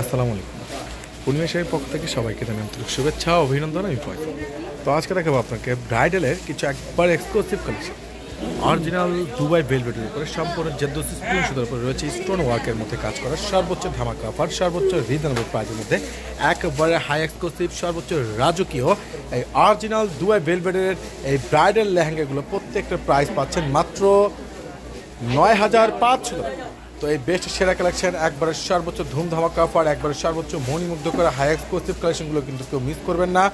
আসসালামু আলাইকুম। পূর্ণিমা শাড়ির পক্ষ থেকে সবাইকে জানাই আন্তরিক শুভেচ্ছা অভিনন্দন আমি ফয়সাল তো আজকে দেখাবো আপনাকে ব্রাইডালের কিছু একবার এক্সক্লুসিভ কালেকশন অরিজিনাল দুবাই ভেলভেটের উপরে সম্পূর্ণ জেদ্দোসি সুতার উপরে রয়েছে স্টোন ওয়ার্কের মধ্যে কাজ করা সর্বোচ্চ ধামাকা অফার সর্বোচ্চ রিজনেবল প্রাইসের মধ্যে একবারে হাই এক্সক্লুসিভ সর্বোচ্চ রাজকীয় এই অরিজিনাল দুবাই ভেলভেটের এই ব্রাইডাল লেহেঙ্গাগুলো প্রত্যেকটা প্রাইস পাচ্ছেন মাত্র নয় হাজার পাঁচশো তো এই বেস্ট সেরা কালেকশন একবারে সর্বোচ্চ ধুম ধামাকা অফার একবারে সর্বোচ্চ মণিমুগ্ধ করে হাই এক্সক্লুসিভ কালেকশনগুলো কিন্তু কেউ মিস করবেন না।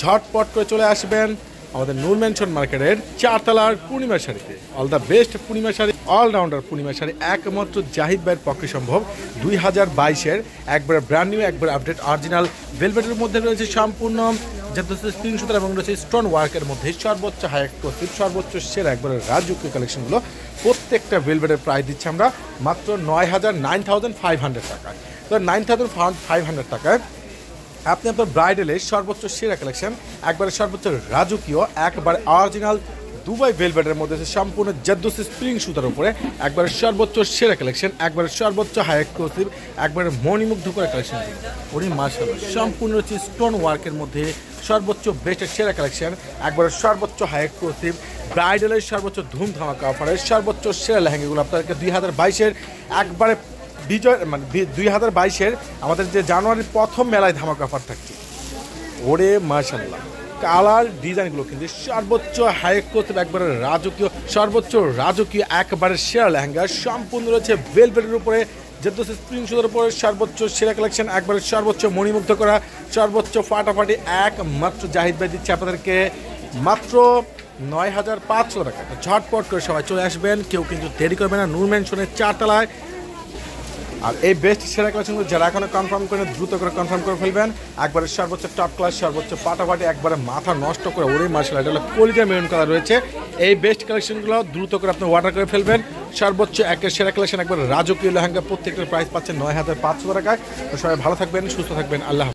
ঝটপট করে চলে আসবেন আমাদের নূর মেনশন মার্কেটের চারতলার পূর্ণিমা শাড়িতে। All the best Purnima sari allrounder Purnima sari, একমাত্র জাহিদ ভাইয়ের পক্ষে সম্ভব। দুই হাজার বাইশের, একবার ব্র্যান্ড নিউ একবার আপডেট অরিজিনাল ভেলভেটের মধ্যে রয়েছে সম্পূর্ণ। যাতে স্প্রিং সুতার এবং রয়েছে স্টোন ওয়ার্কের মধ্যে সর্বোচ্চ হাই এক্সক্লুসিভ সর্বোচ্চ সেরা একবারে রাজকীয় কালেকশনগুলো প্রত্যেকটা ভেলভেটের প্রাইস দিচ্ছে আমরা মাত্র নয় হাজার নাইন থাউজেন্ড ফাইভ হান্ড্রেড টাকায়। তো নাইন থাউজেন্ড ফাইভ হান্ড্রেড টাকায় আপনি আপনার ব্রাইডালের সর্বোচ্চ সেরা কালেকশন একবারে সর্বোচ্চ রাজকীয়, একবারে অরিজিনাল দুবাই ভেলভেটের মধ্যে সম্পূর্ণ জেদ্দোসি স্প্রিং সুতার উপরে একবারে সর্বোচ্চ সেরা কালেকশন একবারে সর্বোচ্চ হাই এক্সক্লুসিভ একবারে মণিমুগ্ধ করে কালেকশন উনি মার্শাল সম্পূর্ণ হচ্ছে স্টোন ওয়ার্কের মধ্যে সর্বোচ্চ বেস্টের সেরা কালেকশন একবারে সর্বোচ্চ হাই এক্সক্লুসিভ ব্রাইডালের সর্বোচ্চ ধুমধামাকা অফারের সর্বোচ্চ সেরা লেহেঙ্গাগুলো আপনাদেরকে দুই হাজার বাইশের একবারে বিজয় মানে দুই হাজার বাইশের আমাদের যে জানুয়ারির প্রথম মেলায় ধামাকা অফার থাকছে। ওরে মার্শাল্লাহ কালার ডিজাইনগুলো কিন্তু সর্বোচ্চ হাই এক্সক্লুসিভ একবারে রাজকীয়, সর্বোচ্চ রাজকীয় একবারে সেরা লেহেঙ্গা। সম্পূর্ণ রয়েছে ভেলভেটের উপরে। যেহেতু স্প্রিং সুদের উপরে সর্বোচ্চ সেরা কালেকশন একবারে সর্বোচ্চ মণিমুগ্ধ করা, সর্বোচ্চ ফাটাফাটি একমাত্র জাহিদ ভাই দিচ্ছে আপনাদেরকে মাত্র নয় হাজার পাঁচশো টাকা। ঝটপট করে সবাই চলে আসবেন, কেউ কিন্তু দেরি করবে না। নূর মেনশনের চারতলায় আর এই বেস্ট সেরা কালেকশনগুলো যারা এখনও কনফার্ম করেন দ্রুত করে কনফার্ম করে ফেলবেন। একবারে সর্বোচ্চ টপ ক্লাস সর্বোচ্চ পাটাপাটি, একবারে মাথা নষ্ট করে ওরে মার্শাল আর্ট হলো কলিজা মেরুন কালার রয়েছে। এই বেস্ট কালেকশনগুলো দ্রুত করে আপনি অর্ডার করে ফেলবেন। সর্বোচ্চ একের সেরা কালেকশন একবার রাজকীয় লেহেঙ্গা প্রত্যেকটার প্রাইস পাচ্ছেন নয় হাজার পাঁচশো টাকায়। সবাই ভালো থাকবেন, সুস্থ থাকবেন, আল্লাহ।